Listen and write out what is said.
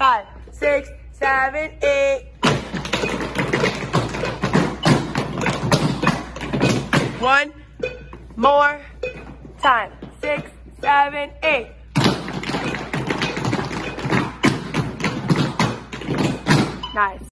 five, six, seven, eight. One more time. Six, seven, eight. Nice.